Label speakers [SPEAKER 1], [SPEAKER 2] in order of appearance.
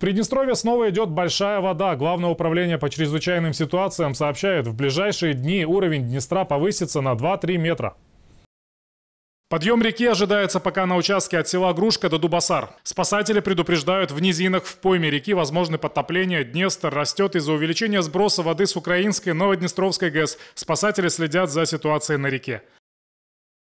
[SPEAKER 1] Приднестровье снова идет большая вода. Главное управление по чрезвычайным ситуациям сообщает, в ближайшие дни уровень Днестра повысится на 2-3 метра. Подъем реки ожидается пока на участке от села Грушка до Дубасар. Спасатели предупреждают, в низинах в пойме реки возможны подтопления. Днестр растет из-за увеличения сброса воды с украинской Новоднестровской ГЭС. Спасатели следят за ситуацией на реке.